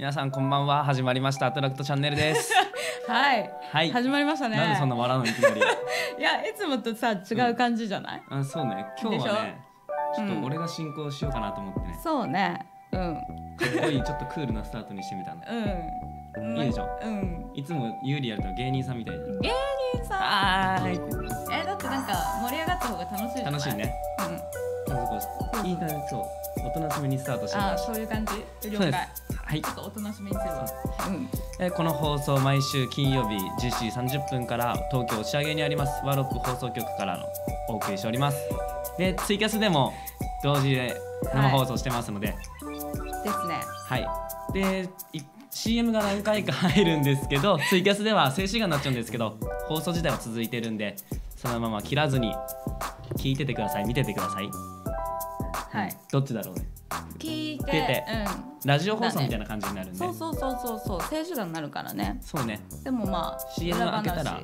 皆さんこんばんは。始まりました。アトラクトチャンネルです。はい、はい。始まりましたね。なんでそんな笑うのいきなり。いやいつもとさ違う感じじゃない、あそうね。今日はねちょっうん。と俺が進行しようかなと思ってね、そうね。うん。かっこいいちょっとクールなスタートにしてみたんだうん。いいでしょ？うん。いつも有利やると芸人さんみたいじゃん芸人さん？はーい。えだってなんか盛り上がった方が楽しいじゃない楽しいね。うん。いい感じそうおとなしめにスタートしてみましそういう感じ？了そうで解。すはいちょっとおとなしめにするわ。うん。えーこの放送毎週金曜日10時30分から東京押上にあります。ワロップ放送局からのお送りしております。でツイキャスでも同時で生放送してますので。ですねはい、でい CM が何回か入るんですけどツイキャスでは静止画になっちゃうんですけど放送自体は続いてるんでそのまま切らずに聞いててください。見ててくださいはい。どっちだろうね。聞いて。出て。ラジオ放送みたいな感じになるんでそうそうそうそうそう。静止画になるからね。そうね。でもまあ CM 裏開けたら話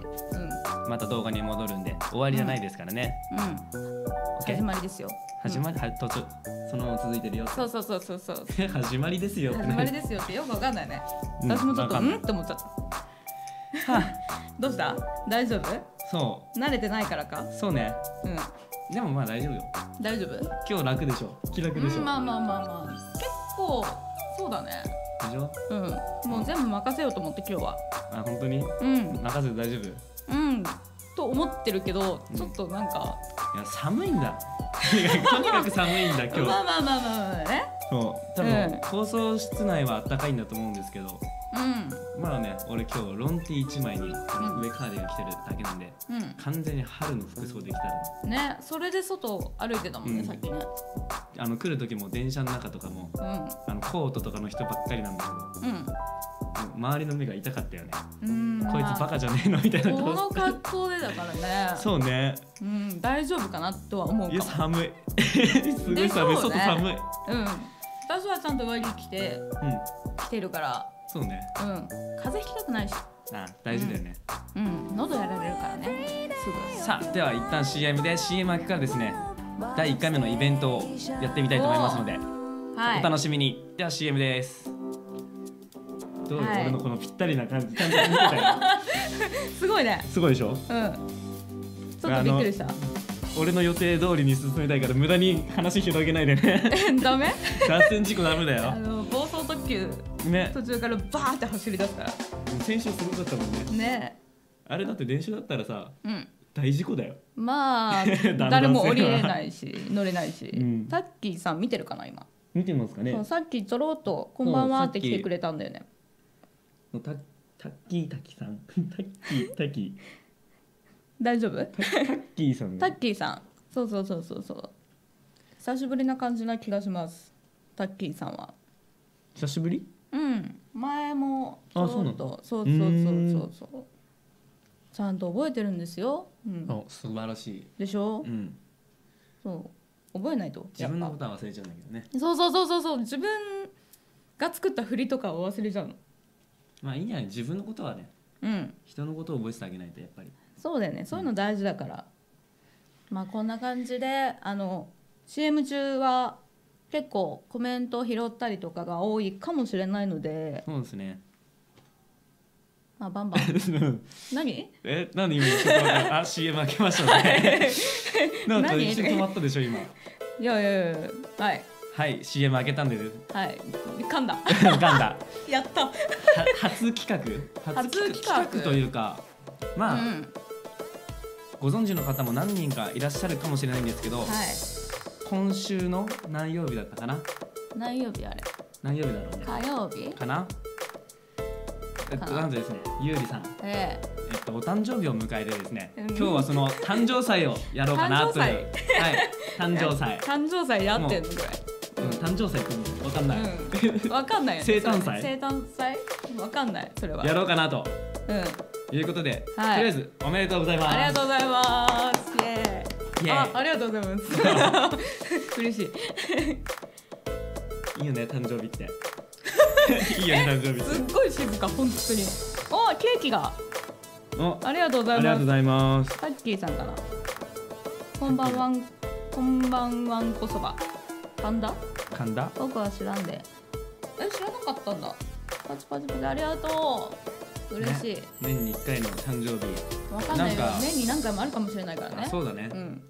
うん。また動画に戻るんで終わりじゃないですからね、うん、OK 始まりですよ。始まり、は途中その続いてるよ。そうそうそうそうそう。始まりですよ始まりですよってよくわかんないね、うん私もちょっとわかんって思っちゃった。は どうした？大丈夫？そ慣れてないからか？うそうね。うん。でもまあ大丈夫よ大丈夫？今日楽でしょ？気楽でしょ、うんまあまあまあまあ。結構そうだね。でしょ？うん。もう全部任せようと思って今日は。あ本当に？うん。任せて大丈夫？うん。と思ってるけどうん。ちょっとなんか、いや寒いんだ。とにかくとにかく寒いんだ 今日。まあまあまあまあまあね。そう。多分、うん。放送室内は暖かいんだと思うんですけどうん。まあね俺今日ロンティ1枚にこの上カーディガン着てるだけなんで、うん。完全に春の服装で来たらねそれで外歩いてたもんね、うん。さっきね。あの来る時も電車の中とかもうん。あのコートとかの人ばっかりなんだけうん。ど周りの目が痛かったよね、うん。こいつバカじゃねえのみたいなこ顔の格好でだからね。そうね。うん、大丈夫かなとは思ういや。寒い。すごいで寒い、ね外寒い。うん。私はちゃんと上着着てうん。着てるから、そうねうん。風邪ひきたくないし、あ大事だよね、うん。喉やられるからね。すさあでは一旦 CM で CM 明けからですね第1回目のイベントをやってみたいと思いますので、ぐ。はい。お楽しみにでは CM ですどう、はい俺のこのぴったりな感じちゃんと見てたよすごいね。すごいでしょ？うん。ちょっとびっくりした。俺の予定通りに進めたいから無駄に話広げないでね ダメ？脱線事故ダメだよあの暴走特急ね。途中からバーって走り出すから。先週すごかったもんね。ね。あれだって電車だったらさうん。大事故だよ。まあ 誰も降りれないし乗れないし、うん。タッキーさん見てるかな今、見てますかね。さっきちょろっと「こんばんは」って来てくれたんだよね。タタッキータキさん。タッキー タキ大丈夫？タタッキーさん。タッキーさん。そうそうそうそうそう。久しぶりな感じな気がします。タッキーさんは。久しぶり？うん。前もちょっのとそうそうそうそうそう。ちゃんと覚えてるんですよ、うん、あ素晴らしい。でしょ？うん。そう。覚えないと。自分のことは忘れちゃうんだけどね。ぱそうそうそうそうそう。自分が作った振りとかを忘れちゃうの。まあいいんじゃない？自分のことはね。うん。人のことを覚えてあげないとやっぱり。そうだよね。そういうの大事だから、まあこんな感じであの CM 中は結構コメントを拾ったりとかが多いかもしれないので、そうですね。まあ、バンバン。何？えなんで今ちょっとあ CM 開けましたね。なんか何？一瞬止まったでしょ今。いやいやいやはい。はい CM 開けたんで。はい。噛んだ。ガンダやったは初企画？初企画企画というかまあ、うん。ご存知の方も何人かいらっしゃるかもしれないんですけど、はい今週の何曜日だったかな？何曜日あれ？何曜日だろうね。火曜日？かな？えっとかななんとですねゆうりさん。ええ。っと、お誕生日を迎えてですね、うん。今日はその誕生祭をやろうかなという。はい。誕生祭。え、誕生祭やってんの？こうん、誕生祭ってわかんない、れうん。わかんないよね。生誕祭？生誕祭？わかんないそれは。やろうかなと。うん。いうことで、はい。とりあえずおめでとうございます。ありがとうございます。イエーイ。あ、ありがとうございます。嬉しい。いいよね誕生日って いいよね誕生日すっっごい静か、本当に。お、ケーキが。ありがとうございます。ありがとうございますタッキーさんかな。こんばんはん。こんばんはんこそば。パンダ。神田？僕は知らんで。え、知らなかったんだ。パチパチパチありがとう嬉しい、年に1回の誕生日。わかんない。よ年に何回もあるかもしれないからね。あそうだね。う、ん。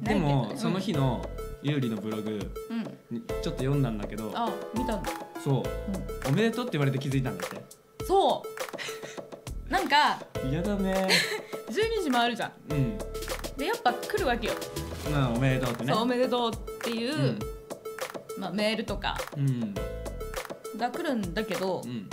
でも、その日日のゆうりのブログうん、ちょっと読んだんだけどあ見たんだ、そう。うおめでとうって言われて気づいたんだっん、そう。なんかて嫌だね。12時もあるじゃん。うん。でやっぱ来るわけよ、まあおめでとうってね。そうおめでとうっていう、うん。まあ、メールとかうん。が来るんだけどう、ん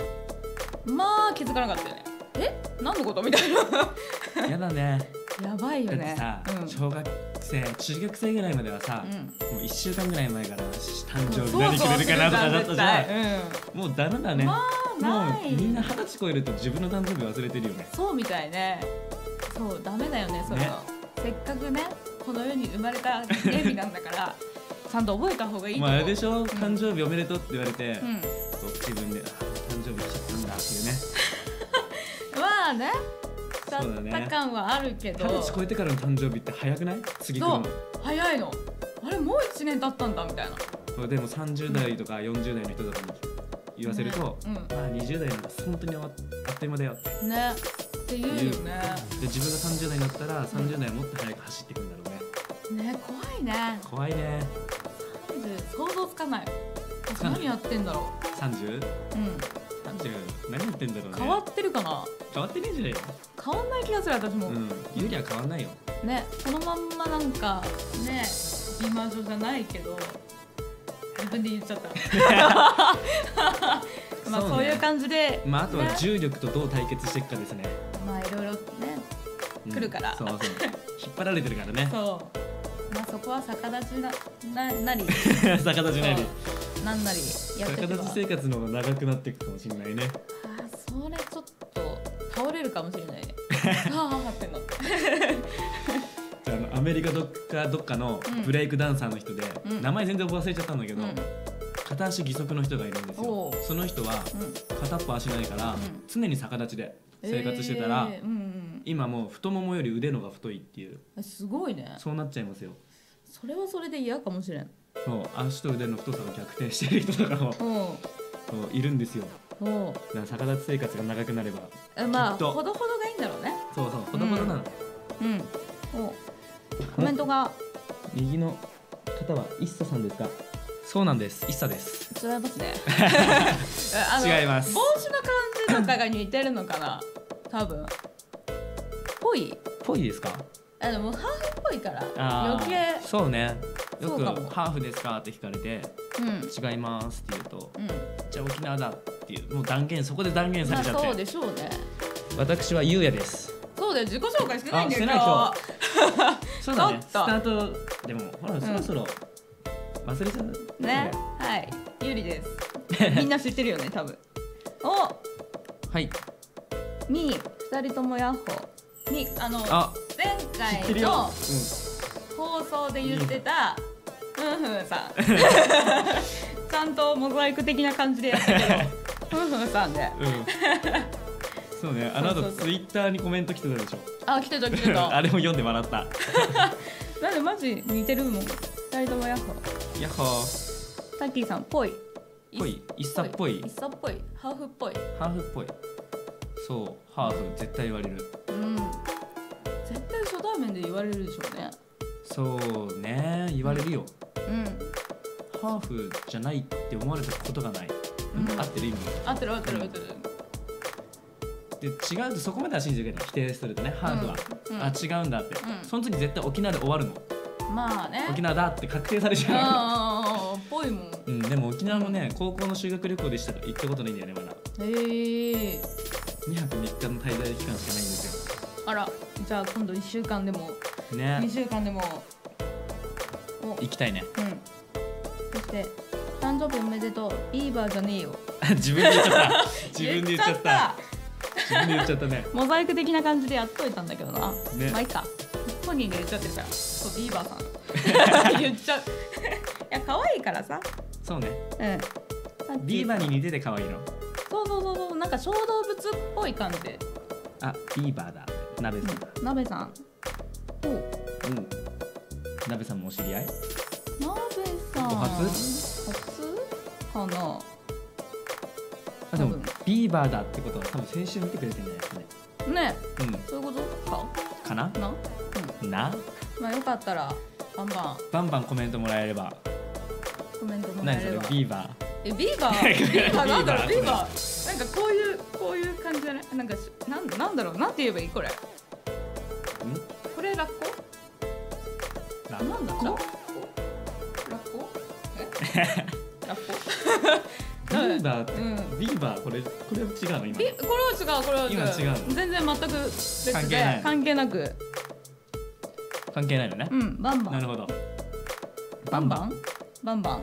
まあ気づかなかったよね。え？何のこと？みたいな。嫌だね。やばいよだってねさ、うん。小学生中学生ぐらいまではさ、うん。もう1週間ぐらい前から誕生日何くれるかなとかだったじゃん。絶対。もうダメだね、うん、まあない。もうみんな二十歳超えると自分の誕生日忘れてるよね。そうみたいね。そうダメだよねそれは、ね。せっかくねこの世に生まれた記念日なんだから ちゃんと覚えた方がいいとまあ思うあれでしょ、誕生日おめでとうって言われて、うん。そう自分であ誕生日っていうね。まあね。だね。った感はあるけど。二十歳超えてからの誕生日って早くない？次来るの。早いの。あれもう1年経ったんだみたいな。でも30代とか40代の人とかに言わせると、ねまあ20代なんか本当にあっという間だよって。うんね。っていうよね。で自分が30代になったら30代はもっと早く走っていくんだろうね。ね怖いね。怖いね。30想像つかない。何やってんだろ 30?30 う、うん、何やってんだろうね。変わってるかな？変わってねえじゃないよ変わんない気がする私も、うん。ゆりは変わんないよ。ねこのまんまなんかね美魔女じゃないけど自分で言っちゃった。まあそうね。そういう感じでまああとはね。重力とどう対決していくかですね、まあいろいろねうん。来るから。そうそう。引っ張られてるからね。そう。まあそこは逆立ちなななり。逆立ちなりなんなりやっていけば逆立ち生活の方が長くなっていくかもしれないね。あーそれちょっと倒れるかもしれないね。ああってんのあのアメリカどっかどっかのうん。ブレイクダンサーの人で、うん。名前全然忘れちゃったんだけど、うん。片足義足の人がいるんですよ。その人はうん。片っぽ足ないから、ん。常に逆立ちで生活してたら、今もう太ももより腕のが太いっていう。うん、すごいね。そうなっちゃいますよ。それはそれで嫌かもしれんそう足と腕の太さが逆転してる人とかもうそういるんですよ。んうん。だから逆立ち生活が長くなればえまあきっと。ほどほどがいいんだろうね。そうそうほどほどなの、うん。おコメントが。右の方はイッサさんですか？そうなんです。イッサです。違いますね。あの違います。帽子の感じとかが似てるのかな？多分。ぽい？ぽいですか？あでもハーフっぽいから。余計。そうねよくハーフですかって聞かれてうん。違いますって言うとうん。じゃあ沖縄だっていうもう断言そこで断言さまあれちゃって、そうでしょうね。私はゆうやです。そうだよ自己紹介してないんだよ今 そうだね。スタートでもほらそろそろ忘れちゃう、日ね。はい。ゆりです。みんな知ってるよね多分。お。はい。みー二人ともヤッホー。みあのあ。前回の放送で言ってたふんふんさん。ちゃんとモザイク的な感じでやったけど。ふんふんさんで。うん、うん、そうね。あの後ツイッターにコメント来てたでしょ。あ来てた来てた。あれも読んで笑った。なんでマジ似てるもん。二人ともヤッホー。やっほー。タッキーさんっぽい。ぽい。一茶っぽい。一茶っぽい。ハーフっぽい。ハーフっぽい。そう。ハーフ絶対言われる。うん。絶対初対面で言われるでしょうね。そうね。言われるよ、うんハーフじゃないって思われたことがない、うん。合ってる意味。合ってる合ってる合ってる。で違うとそこまでは信じてない。否定するとねハーフは、うん。うん。あ違うんだって、うん。その時絶対沖縄で終わるの。まあね。沖縄だって確定されちゃああぽいもん。う、うん、でも沖縄もね高校の修学旅行でしたから行ったことないんだよねまだ。へえ。2泊3日の滞在期間しかないんですあらじゃあ今度1週間でも。よ2ね週間でもお行きたいね。うん。そして誕生日おめでとう。ビーバーじゃねえよ。自分で 言っちゃった。自分で言っちゃった。自分で言っちゃったね。モザイク的な感じでやっといたんだけどな、ね。まあいいか本人が言っちゃってるからそうビーバーさん。言っちゃう。いや可愛いからさ。そうね。うん。ビーバーに似てて可愛いの。そうそうそうそう。なんか小動物っぽい感じ。あビーバーだ。鍋さん。だ、うん。鍋さん、鍋さんもお知り合い？鍋さん。お初？初かな。ビーバーだってことは多分先週見てくれてるんじゃないですかね。ね。うん。そういうこと？か？かな？な？うん。な？まあよかったらバンバン。バンバンコメントもらえれば。コメントもら何それ？えればビーバー？えビーバー ビーバーなんだろうビーバー。なんかこういうこういう感じじゃない？なんかしなんなんだろう？なんて言えばいい？これ。これラッコ？ラなんだッコラッコ？ラッコ？え？ラッコ？ビーバーって、うんビーバーこれこれは違うの？今ビこれは違うこれは違う。今違うの？全然全く別で関係なく。関係ないのね、うんバンバン。なるほど。バンバン？バンバン？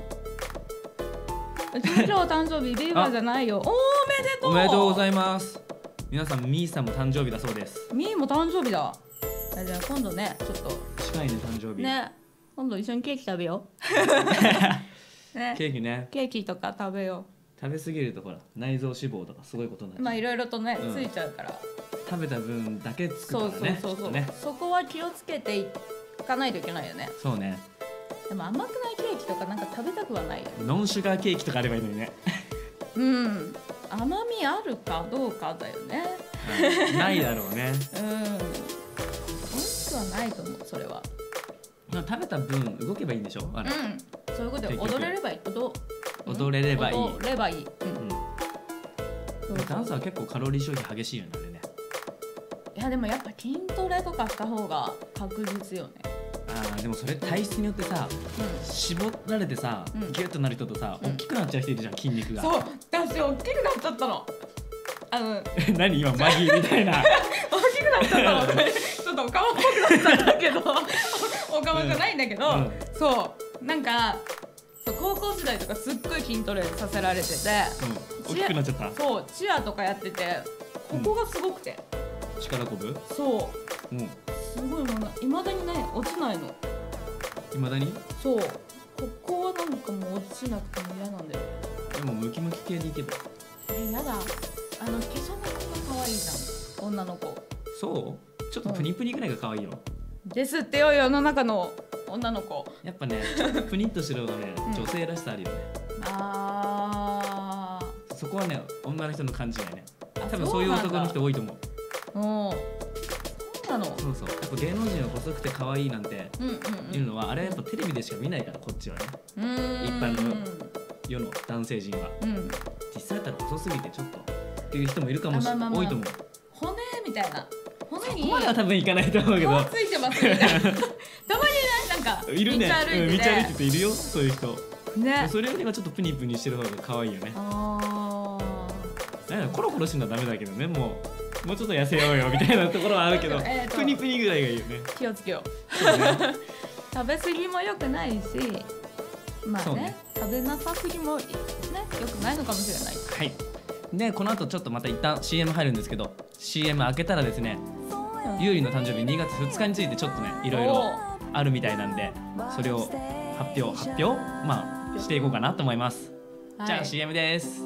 うち誕生日ビーバーじゃないよ。おめでとう。おめでとうございいます。皆さんミーさんも誕生日だそうです。みーも誕生日だ。あじゃあ今度ねちょっと近いね誕生日、ね。今度一緒にケーキ食べよう。ね。ケーキね。ケーキとか食べよ食べ過ぎるとほら内臓脂肪とかすごいことになっちゃう。うまあいろいろとね、うん。ついちゃうから。食べた分だけつくかそうそうらねそうそう、きっとね。そこは気をつけていかないといけないよね。そうね。でも甘くないケーキとかなんか食べたくはないよ。ノンシュガーケーキとかあればいいのにね、うん。甘みあるかどうかだよね。はい。ないだろうね。うんないと思うそれは。まあ食べた分動けばいいんでしょ？あれ、うんそういうことで踊れればいい。踊踊れればいい。踊ればいい、うん。ダンスは結構カロリー消費激しいよねあれね。いやでもやっぱ筋トレとかした方が確実よね。あーでもそれ体質によってさう絞られてさ、うん。ギュッとなる人とさ、うん。大きくなっちゃう人いるじゃん筋肉が。んそう。私大きくなっちゃったの。あの 何？今マギーみたいな。大きくなっちゃったのとおかまっぽくなっちゃったけど おかまじゃないんだけど、うん。そう。なんかそう高校時代とかすっごい筋トレさせられててうん、大きくなっちゃった？そうチアとかやっててここがすごくて、力こぶ？そう。うん。すごいもういまだにね落ちないの。いまだに？そう。ここはなんかもう落ちなくても嫌なんだよね。でもムキムキ系でいけば。えやだ。あの化粧の子が可愛いじゃん。女の子。そう？ちょっとプニプニぐらいが可愛いよ、ですってよ世の中の女の子。やっぱねちょっとプニッとしてる方がね、うん。女性らしさあるよね。あそこはね女の人の勘違いねーあ多分そういう男の人多いと思う。うんそうなの。そうそう。やっぱ芸能人は細くて可愛いなんてうんうんいうのは、あれはやっぱテレビでしか見ないからこっちはね。うんうーん。一般の世の男性陣は。うん。実際だったら細すぎてちょっとっていう人もいるかもしれない、あまあまあまあ。多いと思う。骨みたいなここまでは多分いかないと思うけど。皮ついてますみたいなたまにねなんかいるね。道歩うん、いて道歩いてているよそういう人。ね。それよりはちょっとプニプニしてる方が可愛いよね。あなんかコロコロしてるのはダメだけどねもうもうちょっと痩せようよみたいなところはあるけど えーと。プニプニぐらいがいいよね。ー気をつけよう。ね。食べ過ぎも良くないしまあねね。食べなさすぎもね良くないのかもしれない。はい。でこの後ちょっとまた一旦 CM 入るんですけど CM 開けたらですねゆうりの誕生日2月2日についてちょっとねいろいろあるみたいなんでそれを発表発表まあしていこうかなと思います、じゃあ CM です。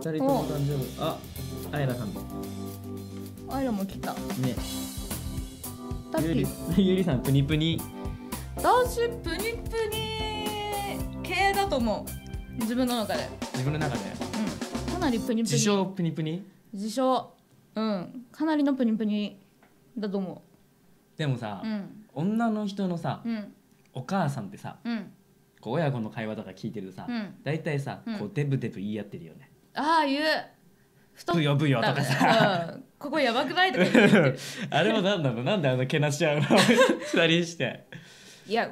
2人とも誕生日。ああやらさん。ねあいらも来た。だっゆうりてゆうりさんプニプニ。私プニプニ。系だと思う。自分の中で。自分の中で。うん。かなりプニプニ。自称プニプニ？自称。うん。かなりのプニプニだと思でもさ、ううん。女の人のさうん。お母さんってさうん。こう親子の会話とか聞いてるとさ、うん。大体さ、うん。こうデブデブ言い合ってるよね。ああ言う。太っブヨブヨとかさ。うん。ここやばくないとか言ってる。あれもなんなの？なんであのけなし合うの？二人して。いや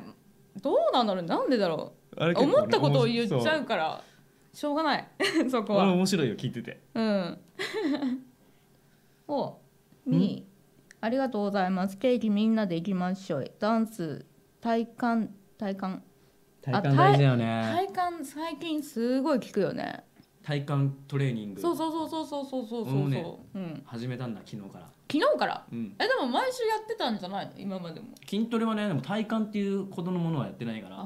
どうなんだろう。なんでだろう。あれ結構ね思ったことを言っちゃそうかららしょうがない。そこは。面白いよ聞いてて。うん。おにありがとうございます。ケーキみんなで行きましょう。ダンス体幹体幹。体幹大事だよね。体幹最近すごい効くよね。体幹トレーニング。そうそうそうそうそうそうそうそう。俺もねうん、始めたんだ昨日から昨日から？うん。えでも毎週やってたんじゃないの？今までも。筋トレはねでも体幹っていうほどのものはやってないから。な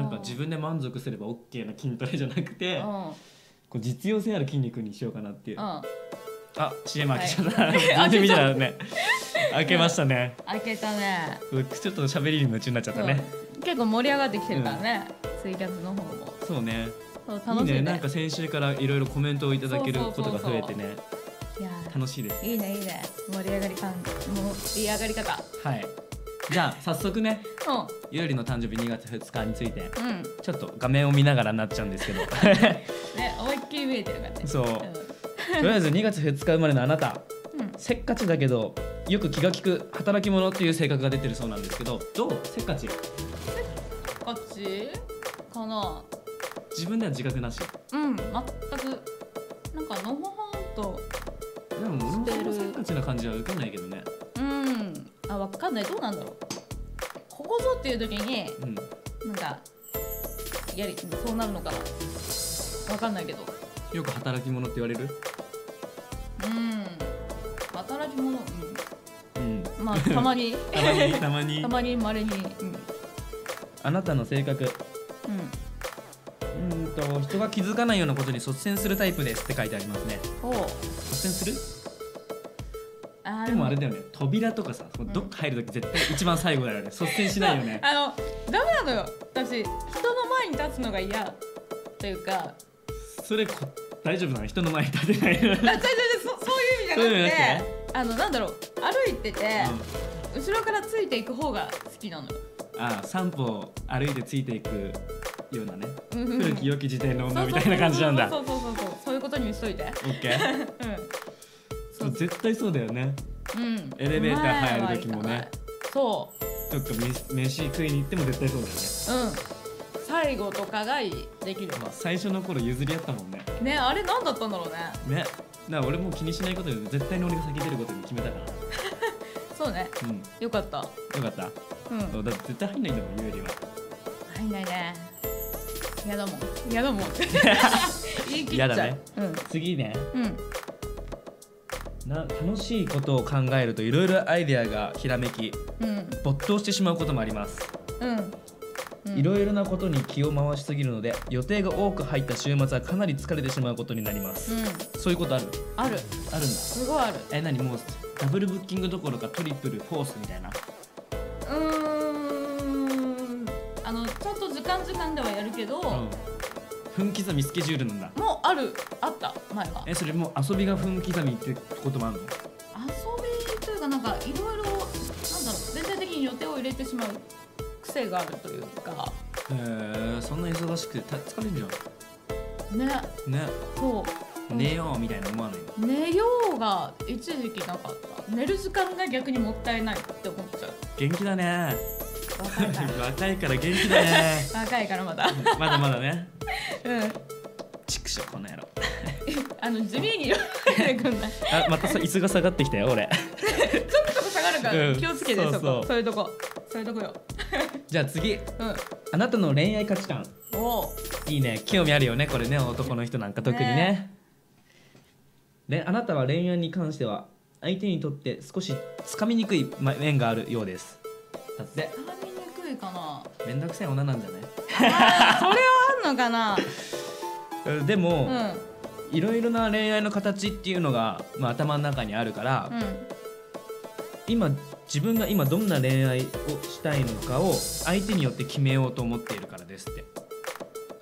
んか自分で満足すれば OK な筋トレじゃなくてうん。こう実用性ある筋肉にしようかなっていう。うん。あ CM 開けちゃった、はい全然見てたらね。開けましたね。開けたね。ちょっと喋りに夢中になっちゃったね、う。ん結構盛り上がってきてるからね、ツイキャスの方も。そうね。そう楽しいね。いいね。なんか先週からいろいろコメントをいただけることが増えてね。いや楽しいです。いいねいいね。盛り上がり感。盛り上がり方。はい。じゃあ早速ねうゆうりの誕生日2月2日についてんうん。ちょっと画面を見ながらになっちゃうんですけど。と ね思いっきり見えてるからね。そう。うりあえず2月2日生まれのあなた。ん、うん。せっかちだけどよく気が利く働き者っていう性格が出てるそうなんですけどどう？せっかち。こっちかな。自分では自覚なし。うん全く。なんかのほほんとでも俺もしてるそのせっかちな感じは受けないけどね。うん。あわかんない。どうなんだろう。ここぞっていう時にうん。なんかやりそうなるのかな。わかんないけど。よく働き者って言われる？うん。働き者？うん。うん。まあ たまに。たまに たまに。たまにまれに。うん。あなたの性格。ううーんと人が気づかないようなことに率先するタイプですって書いてありますね。んおする？でもあれだよね。扉とかさどっか入るとき絶対一番最後だよね。率先しないよね。あのダメなのよ。私人の前に立つのが嫌というか。それこ大丈夫なの？人の前に立てない。の あ違う違う違うそそういう意味じゃそういう意味じゃななくてあのなんだろう。歩いてて、後ろからついていく方が好きなのよ。ああ散歩歩いてついていくようなね。うん。うんうん古き良き時代の女みたいな感じなんだ。そうそうそうそうそう。そういうことにしといて。オッケー。うん絶対そうだよね。うん。エレベーター入る時もね。前はいかないそどっか飯飯食いに行っても絶対そうだよね、ううん。最後とかができる。まあ、最初の頃譲り合ったもんね。ねあれ何だったんだろうね。ね。だから俺もう気にしないことで絶対に俺が先出ることに決めたから。そうね。うん。よよかった。かった。うん。そうだって絶対入んないんだもんゆうりは。入んないね。嫌だもん。嫌だもん。言い切っちゃう。ね。うん。次ね。うんな楽しいことを考えるといろいろアイデアがひらめきうん。没頭してしまうこともあります。いろいろなことに気を回しすぎるので予定が多く入った週末はかなり疲れてしまうことになります、うん。そういうことある？ある。あるんだ。すごいある。え何？もうダブルブッキングどころかトリプルフォースみたいな。うーん。あのちゃんと時間時間ではやるけど、うん分刻みスケジュールなんだ。もうあるあった前は。遊えそれもう遊びが分刻みってこともあるの？びというかなんかいろいろなんだろう全体的に予定を入れてしまう癖があるというか。へえそんな忙しくてた疲れるじゃねん。ね。そう。寝ようみたいな思わないの？寝ようが一時期なかった。寝る時間が逆にもったいないって思っちゃう。元気だね 若いから元気だね。若いからまだ。まだまだね。うん。ちくしょこの野郎。あの地味にあまたさ椅子が下がってきたよ俺。ちょっと下がるから、うん。気をつけてそこ。そういうとこ。そういうとこよ。じゃあ次。うあなたの恋愛価値観。んお。おいいね。興味あるよねこれね男の人なんか特にね。ね。であなたは恋愛に関しては相手にとって少しつかみにくいま面があるようです。だっていかな。めんどくさい女なんじゃない？それはあんのかな。う んでも、うん。いろいろな恋愛の形っていうのが、まあ、頭の中にあるから、うん。今自分が今どんな恋愛をしたいのかを相手によって決めようと思っているからですって。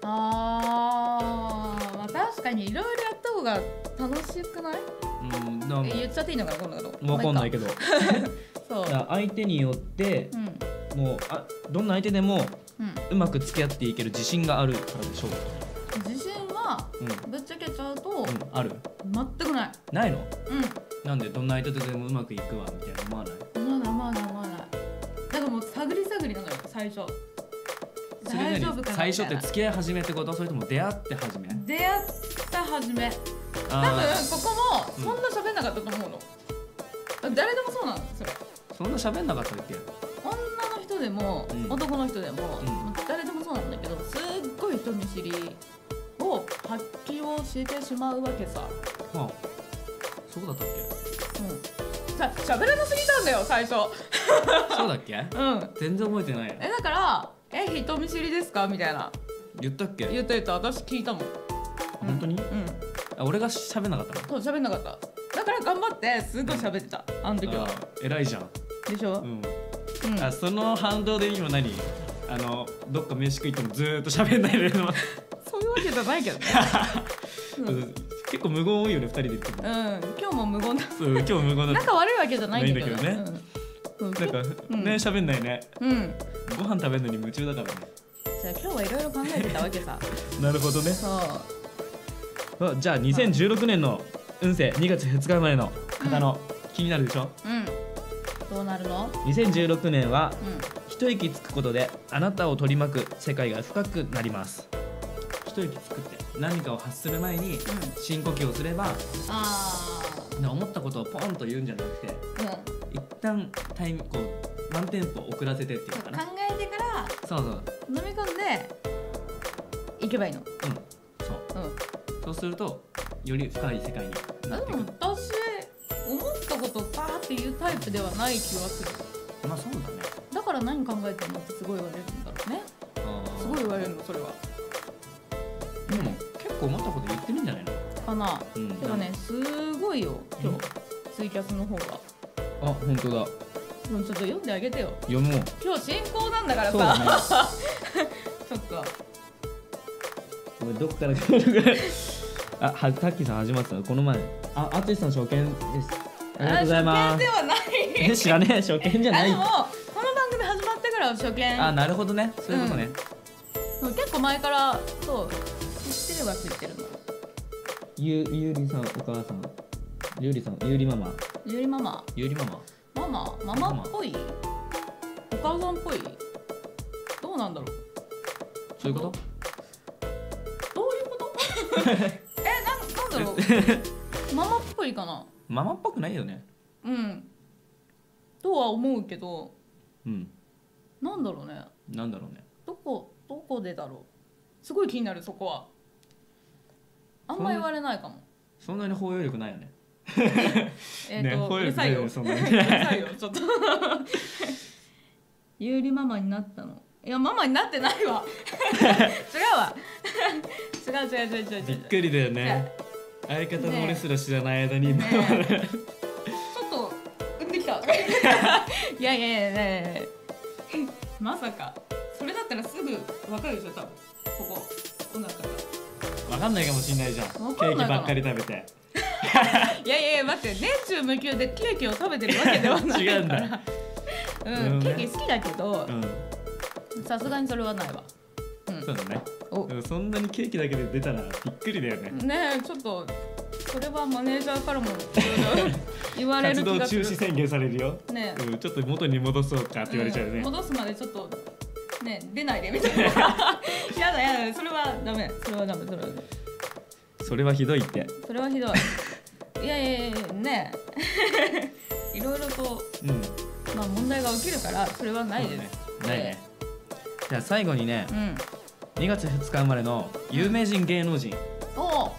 あー、まあ確かにいろいろやった方が楽しくない？うんなえ言っちゃっていいのかなこんなこと。わかんないけど。どそう。だから相手によってうん。もうあどんな相手でもうん。うまく付き合っていける自信があるからでしょう。自信はうん、ぶっちゃけちゃうとうん、ある。全くない。ないの？うなんでどんな相手とでもうまくいくわみたいな思わない？ん思わない思わない思わない。だからもう探り探りなのよ最初。それ大丈夫かな最初ってみたいな付き合い始めってこと？それとも出会って始め？出会った初め多分あここもそんな喋んなかったと思うの、誰でもそうなのそれーそんな喋んなかったっけ？女の人でも、うん。男の人でも、うん。誰でもそうなんだけどすっごい人見知りを発揮をしてしまうわけさ、はあ。そうだったっうん、さ喋らなすぎたんだよ最初。けそうだっけ？うん。全然覚えてない。えだから「え人見知りですか?」みたいな。言ったっけ？言った言った。私聞いたもん。本当に？うんあ俺が喋んなかったの？そう喋んなかった。だから頑張ってすごい喋ってた。あの時は。偉いじゃん。でしょ、うん。うん。あその反動で今何？あのどっか飯食いってもずーっと喋んないでるの。そういうわけじゃないけどね。うん、結構無言多いよね二人で言っても。うん、今日も無言だ。そう今日無言だっ仲悪いわけじゃないんだけどないんだうん。たなんか、うん。ね喋んないね。うん。ご飯食べるのに夢中だからね。じゃあ今日はいろいろ考えてたわけさ。なるほどね。そう。あじゃあ2016年の運勢2月2日生まれの方の気になるでしょ、うん。どうなるの？2016年はう一息つくことであなたを取り巻く世界が深くなります。一息つくって何かを発する前にんうん。深呼吸をすればあ思ったことをポンと言うんじゃなくてあう。ん一旦タイムこうワンテンポ遅らせてっていうのか考なえてからそうそう。飲み込んで行けばいいのそうするとより深い世界になってく。るでも私思ったことパーって言うタイプではない気がする。まあそうだね。だから何考えてんのってすごい言われるんだろうね。すごい言われるのそれは。でも結構思ったこと言ってるんじゃないの？かな。うん。てかねすごいよ今日。ツイキャスの方が。あ本当だ。でもちょっと読んであげてよ。読もう。今日進行なんだからそうださね。ちょっとこれどっから来るかあはタッキーさん始まってたこの前。あ淳さん初見です。ありがとうございます。初見ではない。え 知らねえ初見じゃない。あでもこの番組始まってから初見。あなるほどね。そういうことね、結構前からそう知ってれば知ってるのゆゆうりさんお母さん。ゆうりさんゆうりママ。ゆりママ。ゆうりママ。ママ？ママっぽい？お母さんっぽい？どうなんだろう。そういうこと？どういうこと？ママっぽいかな。ママっぽくないよね。うん。とは思うけどうん。なんだろうね。なんだろうね。どこどこでだろう。すごい気になるそこは。あんま言われないかも。そんなに包容力ないよね。えっ、ねと、吠えるうるさいよ。うるねそんなに。さいよちょっと。有利ママになったの。いやママになってないわ。違うわ。違う違う違う違う違う。びっくりだよね。ね相方の俺すら知らない間に今、ねちょっと産んできた。いやいやいやいやいや。まさか。それだったらすぐわかるでしょ多分。ここ。お腹がわかんないかもしんないじゃん。ケーキばっかり食べて。いやいやいや待って年中無休でケーキを食べてるわけではないから。違うんだ。うなるほどねん、ケーキ好きだけどうん。さすがにそれはないわ。うん。そうだね。おでもそんなにケーキだけで出たらびっくりだよね。ねえちょっとそれはマネージャーからも 言われ活動中る気がする。止宣言されるよ、ねえ。うん、ちょっと元に戻そうかって言われちゃうよね、ん戻すまでちょっとね出ないでみたいな。やだやだそれはダメ。それはダメそれはダメ。それはひどいって。それはひどい。いやいやいやねえ。いろいろとうん。まあ問題が起きるからそれはないです、ね。ないね。じゃあ最後にねうん2月2日生まれの有名人芸能人。お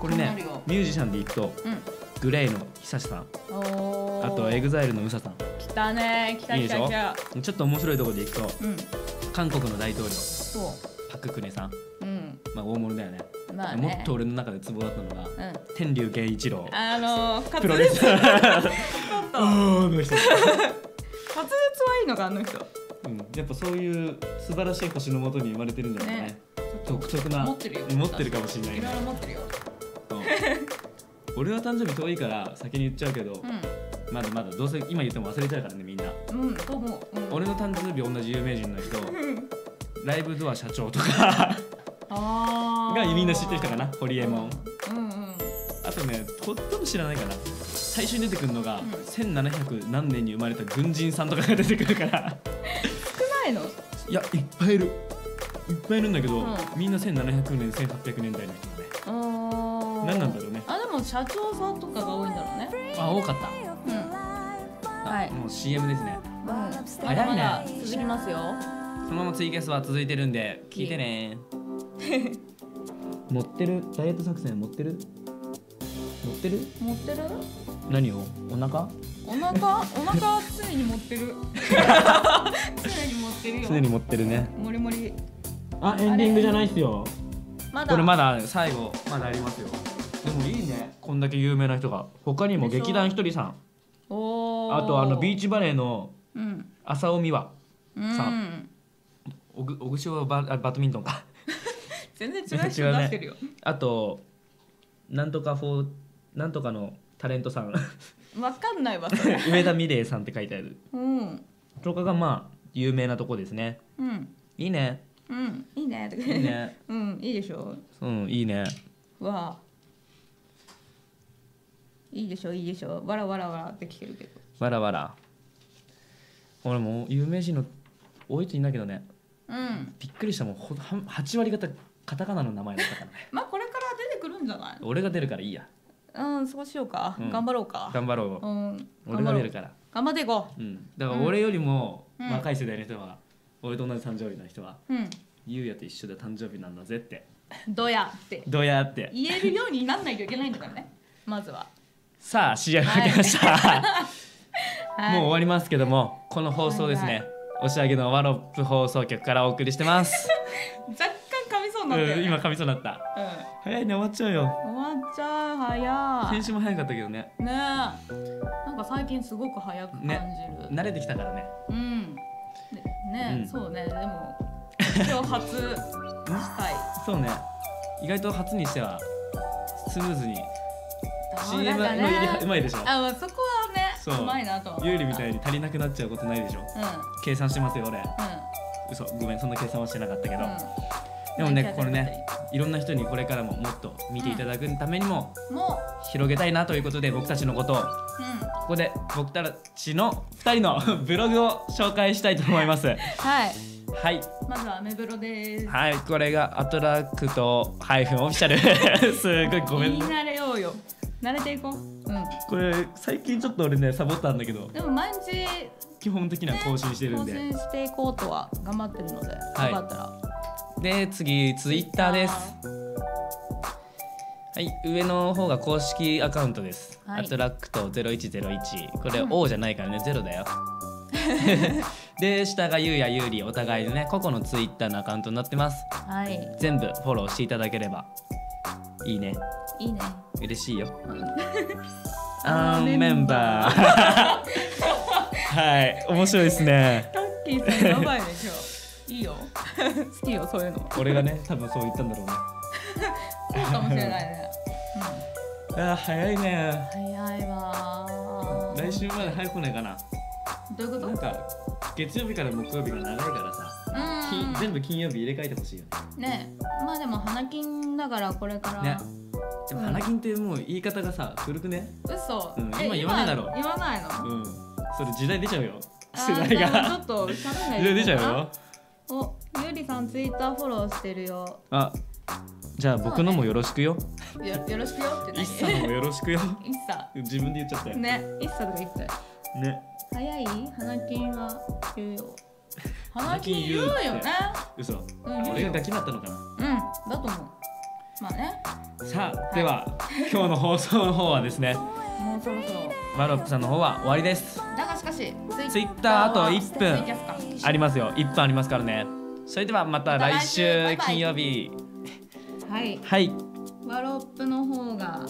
これねミュージシャンでいくとう GLAY の HISASHI さん。あとエグザイルのウサさん。来たね。来たいいでしょ？来た来たちょっと面白いところでいくとうん。韓国の大統領そパク・クネさん。ううん。まあ大物だよね。まあね。もっと俺の中でツボだったのがうん。天龍源一郎。あのー、滑プロレス。舌。ちょっとおーの人、滑舌はいいのかあの人。うん、やっぱそういう素晴らしい星のもとに生まれてるんだよね。ね。独特な持ってるよ持ってるかもしれないいねろいろ持ってるよ。俺は誕生日遠いから先に言っちゃうけど、まだまだどうせ今言っても忘れちゃうからねみんな、うんうんと思う、うん、俺の誕生日同じ有名人の人うん。ライブドア社長とか。あがみんな知ってる人かなホリエモン。うんうんあとねほとんど知らないかな。最初に出てくるのが、うん。1700何年に生まれた軍人さんとかが出てくるからいやいっぱいいる。いっぱいいるんだけど、うん。みんな1700年1800年代の人だね。あー。何なんだろうね。あでも社長さんとかが多いんだろうね。あ多かった。うん。はい。もう CM ですね。うん。早いね。まだ続きますよ。そのままツイキャスは続いてるんで聞いてね。持ってる？ダイエット作戦持ってる？持ってる？持ってる？何を？お腹？お腹？お腹常に持ってる。常ってるよ。常に持ってるね。もりもり。あエンディングじゃないっすよ。まだ。これまだ最後。まだありますよ。でもいいね。こんだけ有名な人が。他にも劇団ひとりさん。おー。あとあのビーチバレーのうん。浅尾美和うん。さ小ぐ小串はバあバドミントンか。全然違う人出してるよ、あとなんとかフォーなんとかのタレントさん。わかんないわ上田美玲さんって書いてある。うん。とかがまあ有名なとこですね。うん。いいね。うんいいね。とかいいね。うんいいでしょ。うんいいね。わあ。いいでしょいいでしょ。わらわらわらって聞けるけど。わらわら。俺もう有名人の多い人いんだけどね。うん。びっくりしたもん。ほは8割方カタカナの名前だったからね。まあこれから出てくるんじゃない？俺が出るからいいや。うんそうしようか、うん。頑張ろうか。頑張ろう。うん。俺が出るから。頑張っていこうん。だから俺よりもうん。若い世代の人は、俺と同じ誕生日の人はううん。ゆうやと一緒で誕生日なんだぜって。どやって。どうやって。言えるようになんないといけないんだからね。まずは、さあ CM かけました、はい、もう終わりますけどもこの放送ですね、押し上げのワロップ放送局からお送りしてます、若干噛みそうになったよ、ね。うん、今噛みそうになった。うん。早いね終わっちゃうよ。終わっちゃう早い。先週も早かったけどね。ねえ。なんか最近すごく早く感じる、慣れてきたからね。うんね。ね、うん。そうね。でも今日初したい。そうね。意外と初にしてはスムーズに。CM の入ねりうまいでしょ。あまあそこはねそう。うまいなと有利みたいに足りなくなっちゃうことないでしょ。うん。計算してますよ俺。う嘘。ごめん。そんな計算はしてなかったけど、んうんでもねこれねいろんな人にこれからももっと見ていただくためにもも広げたいなということで僕たちのことを。う、ここで僕たちの2人の ブログを紹介したいと思います。うん、はい。はい。まずはアメブロです。はい。これが attract ハイフン official。すごいごめんね。言い慣れようよ。慣れていこう。うん。これ最近ちょっと俺ねサボったんだけど。でも毎日基本的には更新してるん更で、新していこうとは頑張ってるので、はい。よかったらで次ツイッターです。はい上の方が公式アカウントです、はい。 attract0101これうん。O じゃないからね、ゼロだよ。で下がゆうやゆうりお互いのね個々のツイッターのアカウントになってます。はい。全部フォローしていただければ。いいね。いいね。嬉しいよ。うん。アーンメンバー。はい面白いですね。タッキーさんやばいね今日いいよ。好きよそういうの。俺がね多分そう言ったんだろうね。そうかもしれないね、あー早いね。うん、早いわー。来週まで早くないかな。どういうこと？なんか月曜日から木曜日が長いからさうん。き全部金曜日入れ替えてほしいよね。まあでも花金だからこれから、ね。でも花金ってもう言い方がさ古くね？嘘、うんえ今言わねえだろ。言わないの、うん。それ時代出ちゃうよ。あ世代ーじゃあちょがっと喋んな。い時代出ちゃうよおゆりさんツイッターフォローしてるよ。あじゃあ僕のもよろしくよ。よよろしくよって何？一茶のもよろしくよ。一茶自分で言っちゃったよ。ねね一茶とか言って早い？花金は言うよ。花金言うよね嘘。うん俺がガキだったのかな。うんだと思う。まあね。さあでは 今日の放送の方はですねもうそろそろワロップさんの方は終わりです。だがしかしツイッターあと1分。ありますよ。1分ありますからね。それではまた来週金曜日。はい。はい。ワロップの方が